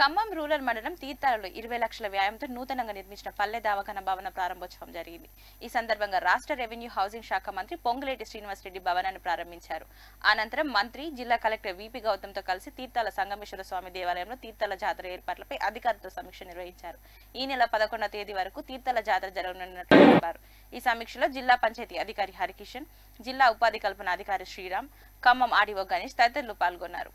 Khammam rural మండలం తీర్థాలలో ఇరవై లక్షల వ్యాయంతో నూతనంగా నిర్మించిన పల్లె దవాఖాన భవన ప్రారంభోత్సవం జరిగింది. ఈ సందర్భంగా రాష్ట్ర రెవెన్యూ హౌసింగ్ శాఖ మంత్రి పొంగులేటి శ్రీనివాసరెడ్డి భవనాన్ని ప్రారంభించారు. అనంతరం మంత్రి జిల్లా కలెక్టర్ విపి గౌతమ్తో కలిసి తీర్థాల సంగమేశ్వర స్వామి దేవాలయంలో తీర్థాల జాతర ఏర్పాట్లపై అధికారులతో సమీక్ష నిర్వహించారు. ఈ నెల పదకొండవ తేదీ వరకు తీర్థాల జాతర జరగనున్నట్లు తెలిపారు. ఈ సమీక్షలో జిల్లా పంచాయతీ అధికారి హరికిషన్ జిల్లా ఉపాధి కల్పన అధికారి శ్రీరామ్ ఖమ్మం ఆడివో గణేష్ తదితరులు పాల్గొన్నారు.